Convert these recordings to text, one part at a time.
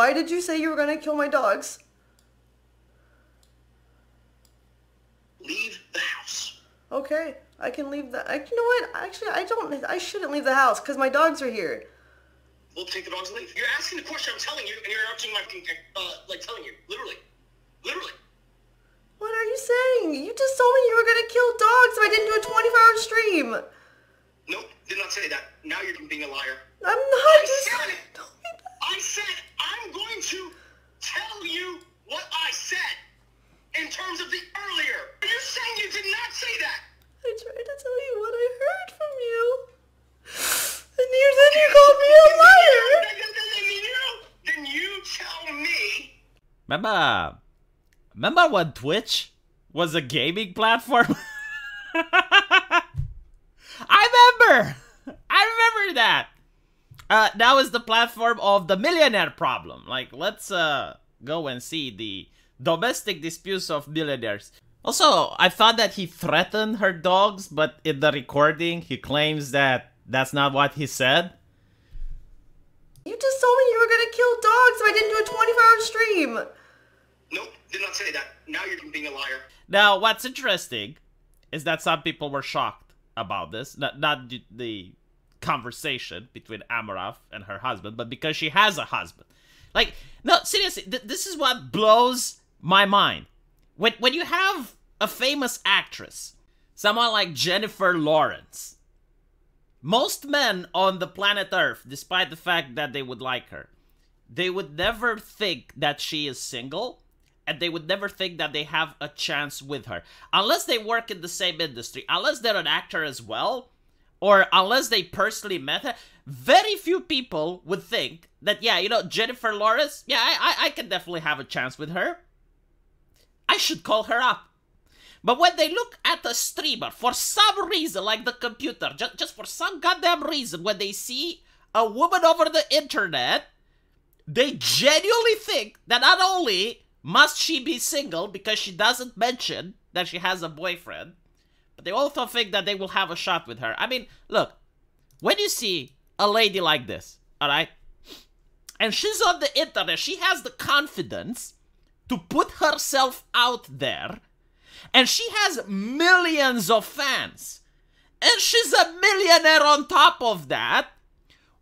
Why did you say you were gonna kill my dogs? Leave the house. Okay, I can leave the. I, you know what? Actually, I don't. I shouldn't leave the house because my dogs are here. We'll take the dogs and leave. You're asking the question. I'm telling you, and you're answering my uh, like telling you, literally, literally. What are you saying? You just told me you were gonna kill dogs if I didn't do a 24-hour stream. Nope, did not say that. Now you're being a liar. I'm not I just. said it. I said I'm going to tell you what I said in terms of the earlier. Are you saying you did not say that? I tried to tell you what I heard from you, and you then you called me a liar. Then, then, then, then you, then you tell me Remember, remember when Twitch was a gaming platform? I remember. I remember that. Uh, now is the platform of the millionaire problem. Like, let's uh go and see the domestic disputes of millionaires. Also, I thought that he threatened her dogs, but in the recording, he claims that that's not what he said. You just told me you were gonna kill dogs if I didn't do a 24-hour stream. Nope, did not say that. Now you're being a liar. Now, what's interesting is that some people were shocked about this. Not, not the- conversation between Amouranth and her husband, but because she has a husband. Like, no, seriously, th- this is what blows my mind. When, when you have a famous actress, someone like Jennifer Lawrence, most men on the planet Earth, despite the fact that they would like her, they would never think that she is single and they would never think that they have a chance with her. Unless they work in the same industry. Unless they're an actor as well. Or unless they personally met her. Very few people would think that yeah you know jennifer lawrence yeah i i, I can definitely have a chance with her. I should call her up. But when they look at a streamer, for some reason, like the computer, just, just for some goddamn reason, when they see a woman over the internet, they genuinely think that not only must she be single because she doesn't mention that she has a boyfriend, but they also think that they will have a shot with her. I mean, look, when you see a lady like this, alright, and she's on the internet, she has the confidence to put herself out there and she has millions of fans. And she's a millionaire on top of that.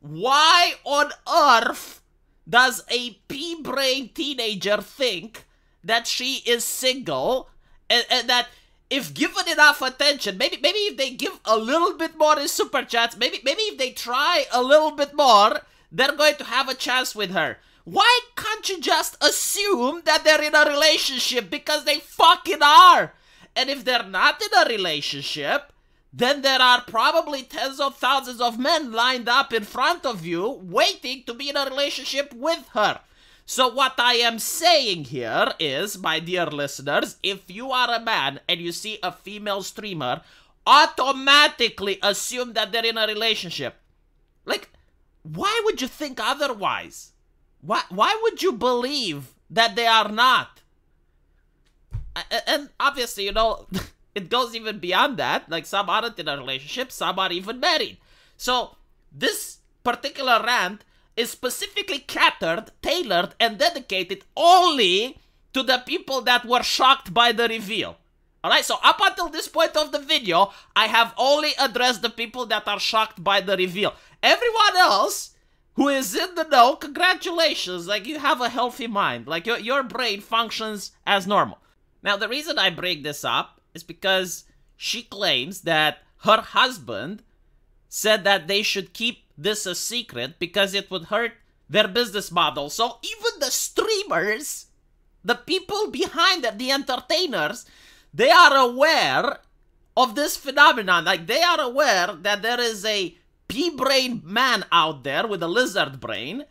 Why on earth does a pea brain teenager think that she is single and, and that if given enough attention, maybe maybe if they give a little bit more in super chats, maybe maybe if they try a little bit more, they're going to have a chance with her. Why can't you just assume that they're in a relationship because they fucking are? And if they're not in a relationship, then there are probably tens of thousands of men lined up in front of you waiting to be in a relationship with her. So, what I am saying here is, my dear listeners, if you are a man and you see a female streamer, automatically assume that they're in a relationship. Like, why would you think otherwise? Why, why would you believe that they are not? And obviously, you know, it goes even beyond that. Like, some aren't in a relationship, some are even married. So, this particular rant is specifically catered, tailored, and dedicated only to the people that were shocked by the reveal. Alright, so up until this point of the video, I have only addressed the people that are shocked by the reveal. Everyone else who is in the know, congratulations, like you have a healthy mind. Like your, your brain functions as normal. Now, the reason I bring this up is because she claims that her husband said that they should keep this a secret because it would hurt their business model. So even the streamers, the people behind it, the entertainers, they are aware of this phenomenon. Like they are aware that there is a pea brain man out there with a lizard brain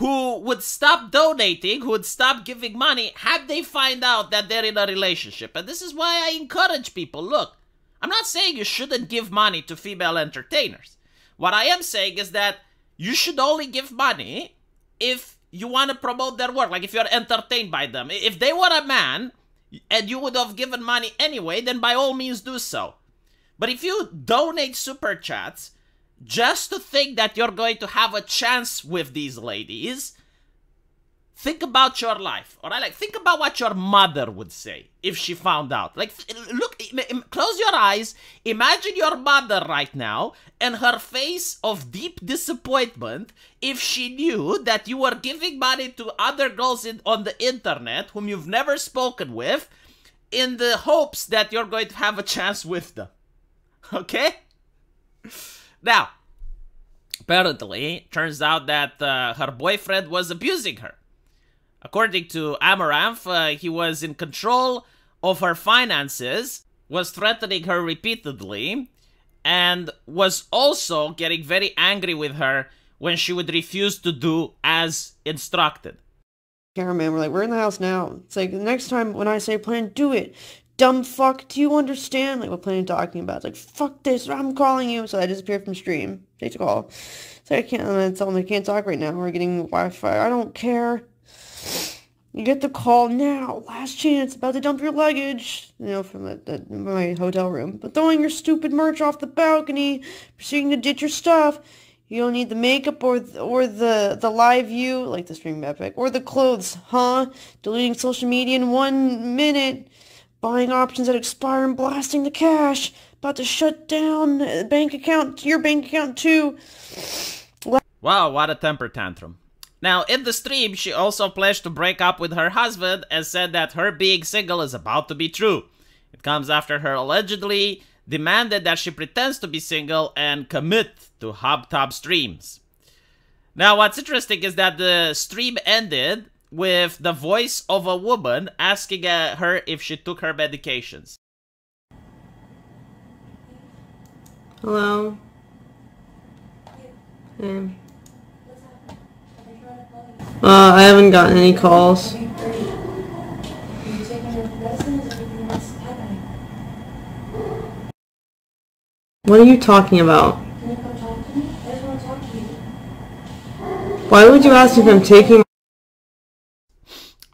who would stop donating, who would stop giving money had they find out that they're in a relationship. And this is why I encourage people look, I'm not saying you shouldn't give money to female entertainers. What I am saying is that you should only give money if you want to promote their work, like if you're entertained by them. If they were a man and you would have given money anyway, then by all means do so. But if you donate super chats just to think that you're going to have a chance with these ladies, think about your life, all right? Like, think about what your mother would say if she found out. Like, look, close your eyes, imagine your mother right now and her face of deep disappointment if she knew that you were giving money to other girls in, on the internet whom you've never spoken with in the hopes that you're going to have a chance with them. Okay? Now, apparently, turns out that uh, her boyfriend was abusing her. According to Amouranth, uh, he was in control of her finances, was threatening her repeatedly, and was also getting very angry with her when she would refuse to do as instructed. Cameraman, we're like, we're in the house now. It's like, the next time when I say plan, do it. Dumb fuck, do you understand? Like, what plan talking about? It's like, fuck this, I'm calling you. So I disappeared from stream. Take a call. So I can't, I'm tell them I can't talk right now. We're getting Wi-Fi. I don't care. You get the call now. Last chance. About to dump your luggage. You know, from the, the, my hotel room. But throwing your stupid merch off the balcony. Proceeding to ditch your stuff. You don't need the makeup or the, or the the live view, like the stream epic, or the clothes, huh? Deleting social media in one minute. Buying options that expire and blasting the cash. About to shut down bank account, your bank account too. Wow, what a temper tantrum. Now, in the stream, she also pledged to break up with her husband and said that her being single is about to be true. It comes after her allegedly demanded that she pretends to be single and commit to hot tub streams. Now, what's interesting is that the stream ended with the voice of a woman asking uh, her if she took her medications. Hello? Hey. Uh, I haven't gotten any calls. What are you talking about? Why would you ask if I'm taking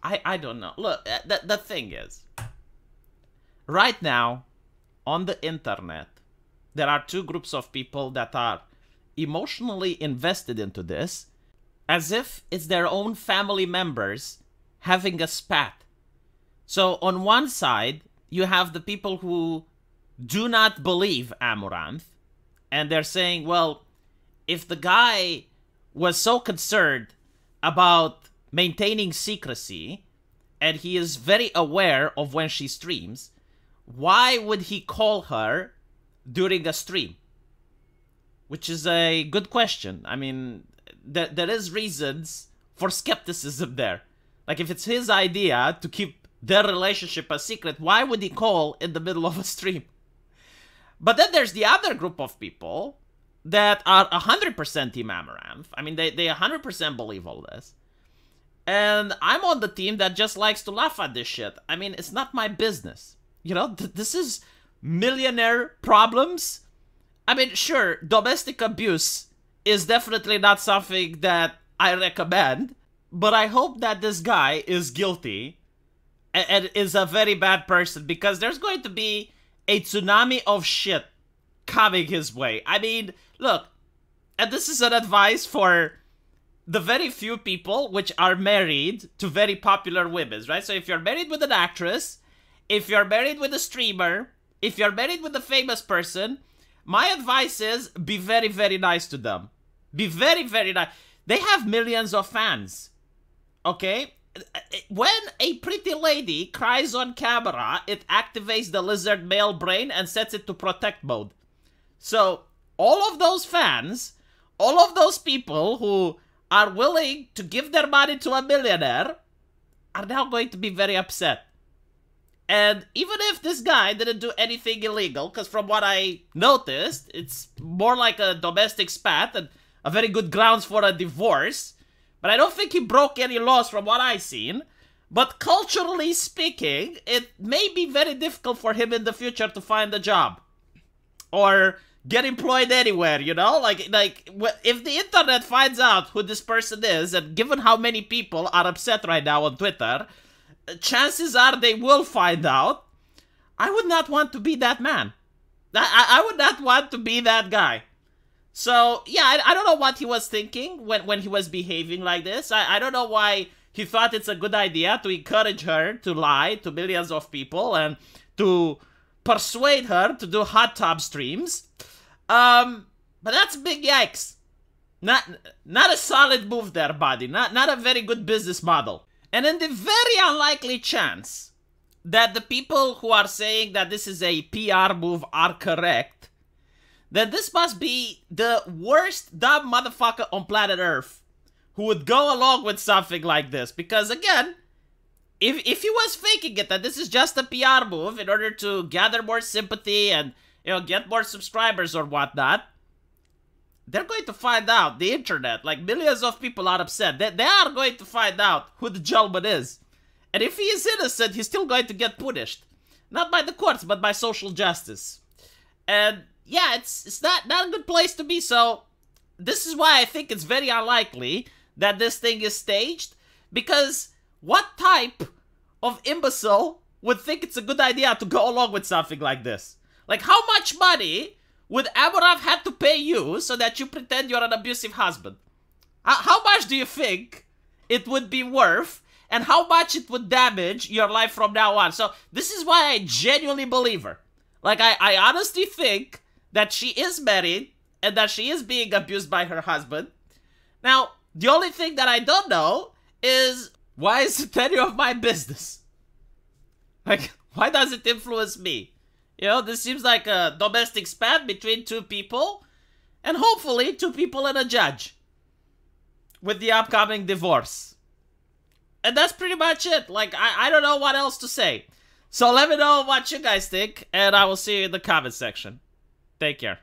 I, I don't know. Look, uh, the, the thing is, right now, on the internet, there are two groups of people that are emotionally invested into this as if it's their own family members having a spat. So on one side, you have the people who do not believe Amouranth, and they're saying, well, if the guy was so concerned about maintaining secrecy, and he is very aware of when she streams, why would he call her during a stream? Which is a good question. I mean, there, there is reasons for skepticism there. Like if it's his idea to keep their relationship a secret, why would he call in the middle of a stream? But then there's the other group of people that are 100% Team Amouranth. I mean, they, they 100% believe all this. And I'm on the team that just likes to laugh at this shit. I mean, it's not my business. You know, th this is millionaire problems. I mean, sure, domestic abuse is definitely not something that I recommend, but I hope that this guy is guilty and, and is a very bad person because there's going to be a tsunami of shit coming his way. I mean, look, and this is an advice for the very few people which are married to very popular women, right? So if you're married with an actress, if you're married with a streamer, if you're married with a famous person, my advice is be very, very nice to them. Be very, very nice. They have millions of fans. Okay? When a pretty lady cries on camera, it activates the lizard male brain and sets it to protect mode. So, all of those fans, all of those people who are willing to give their money to a millionaire are now going to be very upset. And even if this guy didn't do anything illegal, because from what I noticed, it's more like a domestic spat and a very good grounds for a divorce. But I don't think he broke any laws from what I've seen. But culturally speaking, it may be very difficult for him in the future to find a job. Or get employed anywhere, you know? Like, like if the internet finds out who this person is, and given how many people are upset right now on Twitter, chances are they will find out. I would not want to be that man. I, I would not want to be that guy. So, yeah, I, I don't know what he was thinking when, when he was behaving like this. I, I don't know why he thought it's a good idea to encourage her to lie to millions of people and to persuade her to do hot tub streams. Um, but that's big yikes. Not not a solid move there, buddy. Not not a very good business model. And in the very unlikely chance that the people who are saying that this is a PR move are correct, then this must be the worst dumb motherfucker on planet Earth who would go along with something like this. Because again, if if he was faking it that this is just a PR move in order to gather more sympathy and you know get more subscribers or whatnot, they're going to find out the internet. Like millions of people are upset. They, they are going to find out who the gentleman is. And if he is innocent, he's still going to get punished. Not by the courts, but by social justice. And yeah, it's it's not, not a good place to be, so this is why I think it's very unlikely that this thing is staged. Because what type of imbecile would think it's a good idea to go along with something like this? Like how much money would Amouranth have to pay you so that you pretend you're an abusive husband? How much do you think it would be worth and how much it would damage your life from now on? So this is why I genuinely believe her. Like, I, I honestly think that she is married and that she is being abused by her husband. Now, the only thing that I don't know is why is it any of my business? Like, why does it influence me? You know, this seems like a domestic spat between two people, and hopefully two people and a judge. With the upcoming divorce. And that's pretty much it. Like, I, I don't know what else to say. So let me know what you guys think, and I will see you in the comment section. Take care.